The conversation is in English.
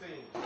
things.